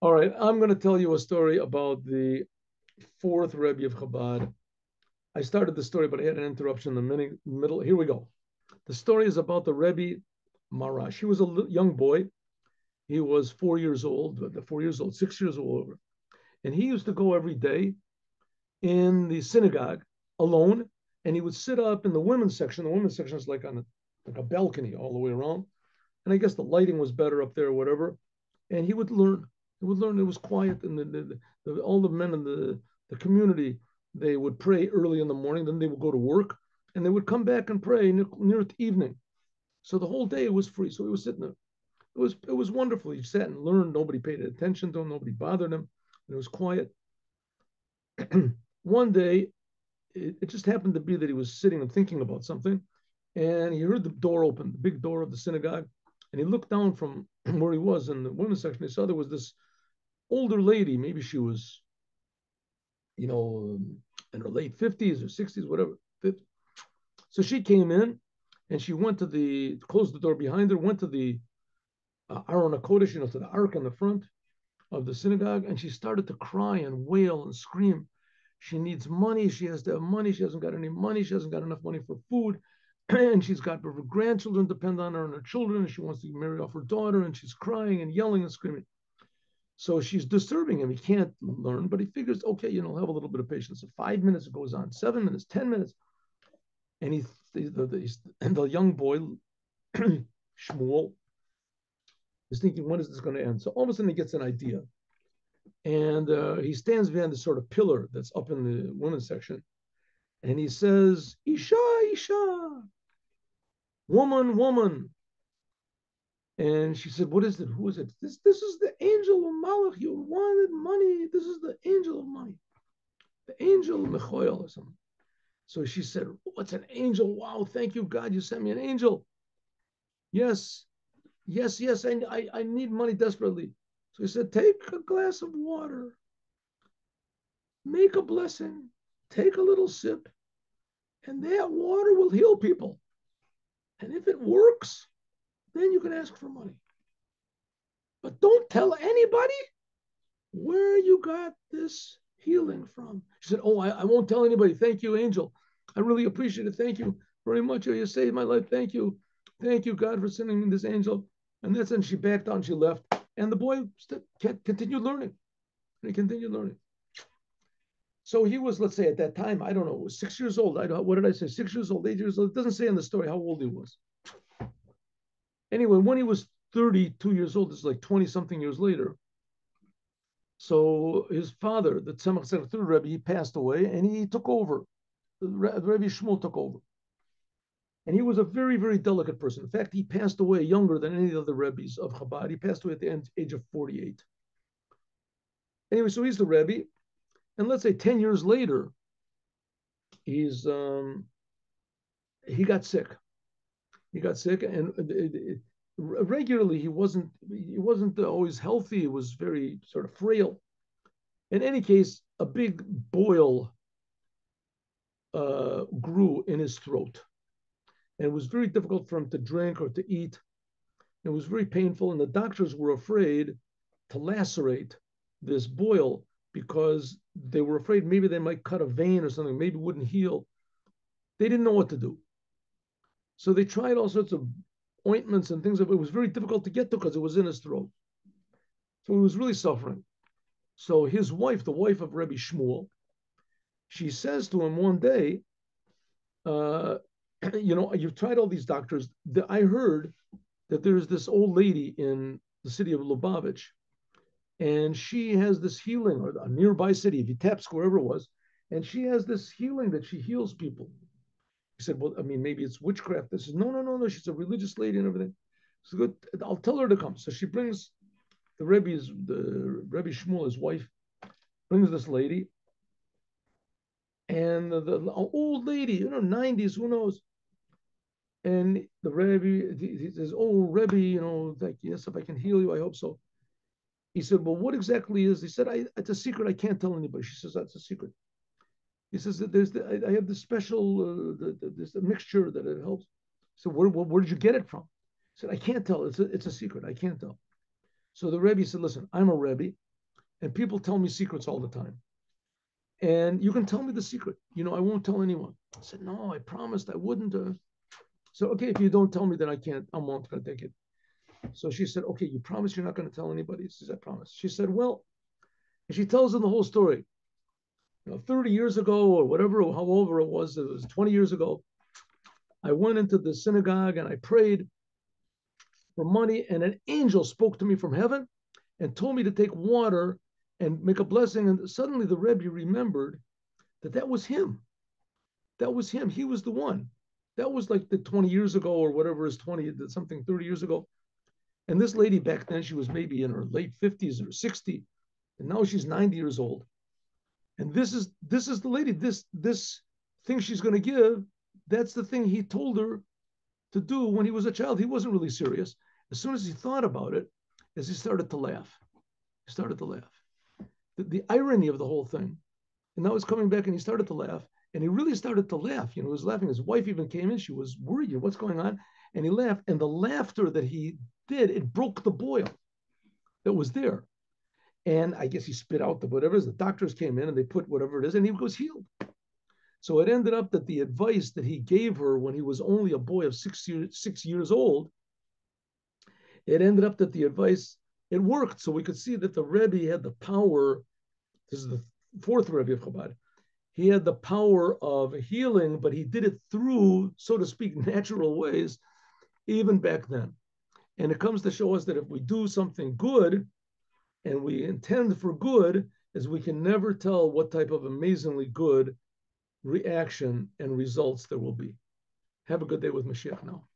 All right, I'm going to tell you a story about the fourth Rebbe of Chabad. I started the story, but I had an interruption in the middle. Here we go. The story is about the Rebbe Maharash. He was a young boy. He was four years old, four years old, six years old, and he used to go every day in the synagogue alone, and he would sit up in the women's section. The women's section is like on a, like a balcony all the way around, and I guess the lighting was better up there, or whatever. And he would learn. He would learn. It was quiet, and the, the, the, all the men in the the community they would pray early in the morning. Then they would go to work, and they would come back and pray near, near the evening. So the whole day was free. So he was sitting there. It was it was wonderful. He sat and learned. Nobody paid attention to him. Nobody bothered him. And it was quiet. One day, it, it, just happened to be that he was sitting and thinking about something, and he heard the door open, the big door of the synagogue, and he looked down from where he was in the women's section. He saw there was this older lady. Maybe she was, you know, in her late fifties or sixties, whatever. So she came in, and she went to the closed the door behind her, went to the uh, Aron HaKodesh, you know, to the ark in the front of the synagogue, and she started to cry and wail and scream. She needs money. She has to have money. She hasn't got any money. She hasn't got enough money for food. and she's got her grandchildren depend on her and her children, and she wants to marry off her daughter, and she's crying and yelling and screaming. So she's disturbing him. He can't learn, but he figures, okay, you know, have a little bit of patience. So five minutes goes on, seven minutes, ten minutes, and he, the, the, the, the young boy, Shmuel, is thinking, when is this going to end? So all of a sudden he gets an idea. And uh, he stands behind the sort of pillar that's up in the women's section. And he says, Isha, Isha, woman, woman. And she said, What is it? Who is it? This, this is the angel of Malach. You wanted money. This is the angel of money. The angel of or something. So she said, What's an angel? Wow, thank you, God. You sent me an angel. Yes, Yes, yes, I, I, I need money desperately. So he said, Take a glass of water, make a blessing, take a little sip, and that water will heal people. And if it works, then you can ask for money. But don't tell anybody where you got this healing from. She said, Oh, I, I won't tell anybody. Thank you, Angel. I really appreciate it. Thank you very much. You saved my life. Thank you. Thank you, God, for sending me this angel. And that's when she backed down, she left, and the boy st- continued learning. And he continued learning. So he was, let's say, at that time, I don't know, six years old. I don't, what did I say? Six years old, eight years old. It doesn't say in the story how old he was. Anyway, when he was 32 years old, this is like 20 something years later. So his father, the Tzemach Tzedek Rebbe, he passed away and he took over. Rebbe Shmuel took over. And he was a very, very delicate person. In fact, he passed away younger than any of the Rebbe's of Chabad. He passed away at the end, age of 48. Anyway, so he's the Rebbe. And let's say 10 years later, he's um, he got sick. He got sick, and it, it, regularly he wasn't he wasn't always healthy. He was very sort of frail. In any case, a big boil uh, grew in his throat and it was very difficult for him to drink or to eat. It was very painful, and the doctors were afraid to lacerate this boil because they were afraid maybe they might cut a vein or something, maybe wouldn't heal. They didn't know what to do. So they tried all sorts of ointments and things. It was very difficult to get to because it was in his throat. So he was really suffering. So his wife, the wife of Rebbe Shmuel, she says to him one day, uh, you know, you've tried all these doctors. I heard that there's this old lady in the city of Lubavitch, and she has this healing, or a nearby city, Vitebsk, wherever it was, and she has this healing that she heals people. He said, Well, I mean, maybe it's witchcraft. This is no, no, no, no. She's a religious lady and everything. So good. I'll tell her to come. So she brings the Rebbe's, the Rebbe Shmuel, his wife, brings this lady. And the, the old lady, you know, 90s, who knows? And the Rebbe, he says, Oh, Rebbe, you know, like, yes, if I can heal you, I hope so. He said, Well, what exactly is? He said, I, It's a secret. I can't tell anybody. She says, That's a secret. He says that there's the, I, I, have this special, uh, the, the, this mixture that it helps. So where, where, where, did you get it from? He said, I can't tell. It's a, it's a secret. I can't tell. So the Rebbe said, Listen, I'm a Rebbe. and people tell me secrets all the time. And you can tell me the secret. You know, I won't tell anyone. I said, no, I promised I wouldn't. Uh. So, okay, if you don't tell me, then I can't, I'm not going to take it. So she said, okay, you promise you're not going to tell anybody? She says, I promise. She said, well, and she tells him the whole story. You know, 30 years ago or whatever, however it was, it was 20 years ago, I went into the synagogue and I prayed for money, and an angel spoke to me from heaven and told me to take water and make a blessing. And suddenly the Rebbe remembered that that was him. That was him. He was the one. That was like the 20 years ago or whatever is 20, something 30 years ago. And this lady back then, she was maybe in her late 50s or 60, and now she's 90 years old. And this is this is the lady. This this thing she's going to give. That's the thing he told her to do when he was a child. He wasn't really serious. As soon as he thought about it, as he started to laugh, he started to laugh the, the irony of the whole thing. And now he's coming back and he started to laugh. And he really started to laugh. You know, he was laughing. His wife even came in. She was worried, what's going on? And he laughed. And the laughter that he did, it broke the boil that was there. And I guess he spit out the whatever The doctors came in and they put whatever it is, and he was healed. So it ended up that the advice that he gave her when he was only a boy of six years, six years old, it ended up that the advice it worked. So we could see that the Rebbe had the power. This is the fourth Rebbe of Chabad. He had the power of healing, but he did it through, so to speak, natural ways, even back then. And it comes to show us that if we do something good and we intend for good, is we can never tell what type of amazingly good reaction and results there will be. Have a good day with Mashiach now.